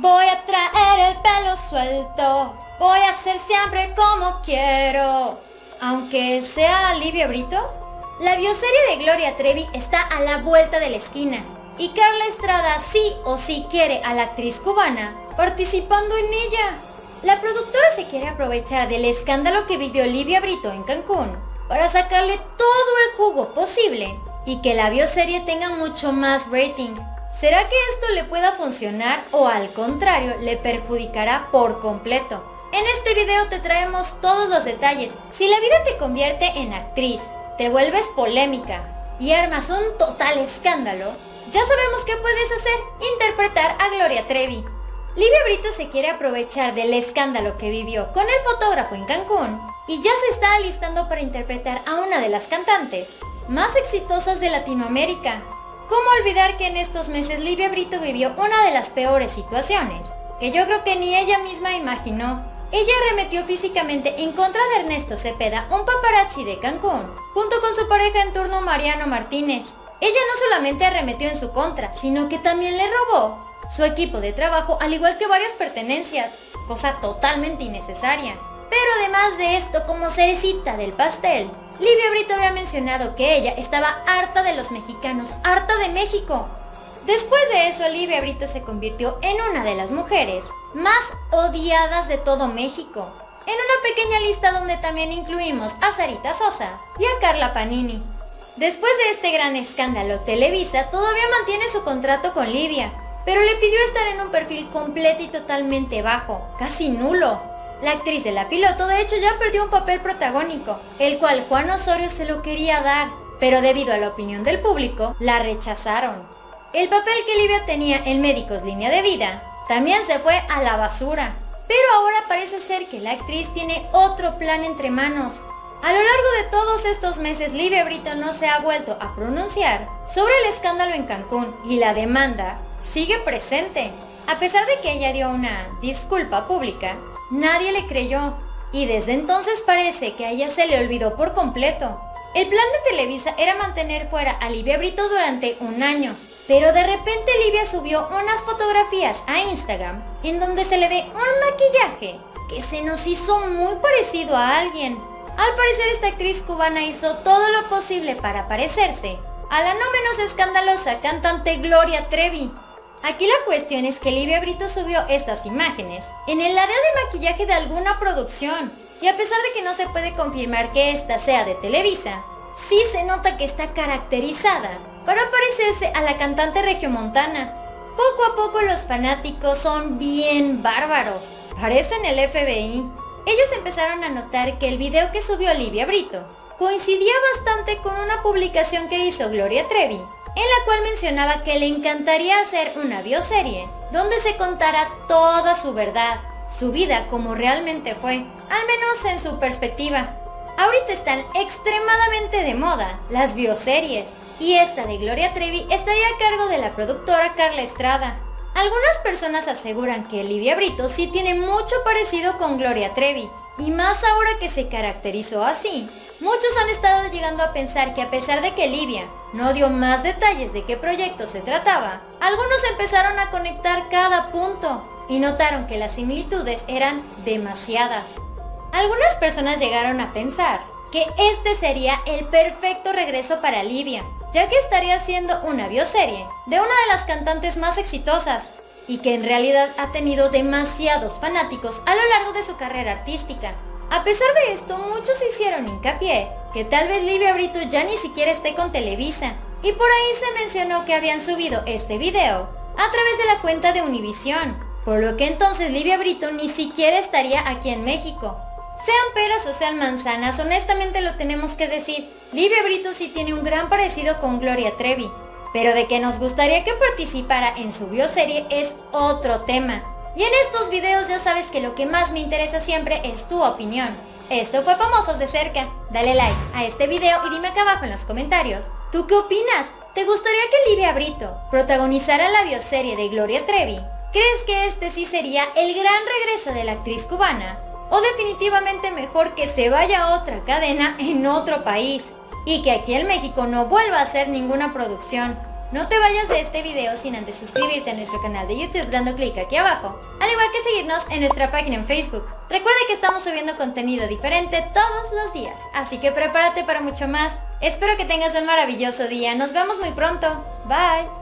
Voy a traer el pelo suelto. Voy a ser siempre como quiero. Aunque sea Livia Brito. La bioserie de Gloria Trevi está a la vuelta de la esquina. Y Carla Estrada sí o sí quiere a la actriz cubana participando en ella. La productora se quiere aprovechar del escándalo que vivió Livia Brito en Cancún para sacarle todo el jugo posible y que la bioserie tenga mucho más rating. ¿Será que esto le pueda funcionar o al contrario le perjudicará por completo? En este video te traemos todos los detalles. Si la vida te convierte en actriz, te vuelves polémica y armas un total escándalo, ya sabemos qué puedes hacer, interpretar a Gloria Trevi. Livia Brito se quiere aprovechar del escándalo que vivió con el fotógrafo en Cancún y ya se está alistando para interpretar a una de las cantantes más exitosas de Latinoamérica. ¿Cómo olvidar que en estos meses Livia Brito vivió una de las peores situaciones? Que yo creo que ni ella misma imaginó. Ella arremetió físicamente en contra de Ernesto Cepeda, un paparazzi de Cancún, junto con su pareja en turno Mariano Martínez. Ella no solamente arremetió en su contra, sino que también le robó su equipo de trabajo, al igual que varias pertenencias, cosa totalmente innecesaria. Pero además de esto, como cerecita del pastel, Livia Brito había mencionado que ella estaba harta de los mexicanos, harta de México. Después de eso, Livia Brito se convirtió en una de las mujeres más odiadas de todo México. En una pequeña lista donde también incluimos a Sarita Sosa y a Carla Panini. Después de este gran escándalo, Televisa todavía mantiene su contrato con Livia, pero le pidió estar en un perfil completo y totalmente bajo, casi nulo. La actriz de la piloto de hecho ya perdió un papel protagónico, el cual Juan Osorio se lo quería dar, pero debido a la opinión del público, la rechazaron. El papel que Livia tenía en Médicos Línea de Vida también se fue a la basura. Pero ahora parece ser que la actriz tiene otro plan entre manos. A lo largo de todos estos meses, Livia Brito no se ha vuelto a pronunciar sobre el escándalo en Cancún y la demanda sigue presente. A pesar de que ella dio una disculpa pública, nadie le creyó y desde entonces parece que a ella se le olvidó por completo. El plan de Televisa era mantener fuera a Livia Brito durante un año, pero de repente Livia subió unas fotografías a Instagram en donde se le ve un maquillaje que se nos hizo muy parecido a alguien. Al parecer esta actriz cubana hizo todo lo posible para parecerse a la no menos escandalosa cantante Gloria Trevi. Aquí la cuestión es que Livia Brito subió estas imágenes en el área de maquillaje de alguna producción. Y a pesar de que no se puede confirmar que esta sea de Televisa, sí se nota que está caracterizada para parecerse a la cantante regiomontana. Poco a poco los fanáticos son bien bárbaros, parecen el FBI. Ellos empezaron a notar que el video que subió Livia Brito coincidía bastante con una publicación que hizo Gloria Trevi, en la cual mencionaba que le encantaría hacer una bioserie donde se contara toda su verdad, su vida como realmente fue, al menos en su perspectiva. Ahorita están extremadamente de moda las bioseries, y esta de Gloria Trevi estaría a cargo de la productora Carla Estrada. Algunas personas aseguran que Livia Brito sí tiene mucho parecido con Gloria Trevi, y más ahora que se caracterizó así, Muchos han estado llegando a pensar que a pesar de que Livia no dio más detalles de qué proyecto se trataba, algunos empezaron a conectar cada punto y notaron que las similitudes eran demasiadas. Algunas personas llegaron a pensar que este sería el perfecto regreso para Livia, ya que estaría haciendo una bioserie de una de las cantantes más exitosas y que en realidad ha tenido demasiados fanáticos a lo largo de su carrera artística. A pesar de esto, muchos hicieron hincapié que tal vez Livia Brito ya ni siquiera esté con Televisa, y por ahí se mencionó que habían subido este video a través de la cuenta de Univision, por lo que entonces Livia Brito ni siquiera estaría aquí en México. Sean peras o sean manzanas, honestamente lo tenemos que decir, Livia Brito sí tiene un gran parecido con Gloria Trevi, pero de que nos gustaría que participara en su bioserie es otro tema. Y en estos videos ya sabes que lo que más me interesa siempre es tu opinión. Esto fue Famosos de Cerca. Dale like a este video y dime acá abajo en los comentarios. ¿Tú qué opinas? ¿Te gustaría que Livia Brito protagonizara la bioserie de Gloria Trevi? ¿Crees que este sí sería el gran regreso de la actriz cubana? ¿O definitivamente mejor que se vaya a otra cadena en otro país? Y que aquí en México no vuelva a hacer ninguna producción. No te vayas de este video sin antes suscribirte a nuestro canal de YouTube dando clic aquí abajo, al igual que seguirnos en nuestra página en Facebook. Recuerda que estamos subiendo contenido diferente todos los días, así que prepárate para mucho más. Espero que tengas un maravilloso día, nos vemos muy pronto. Bye.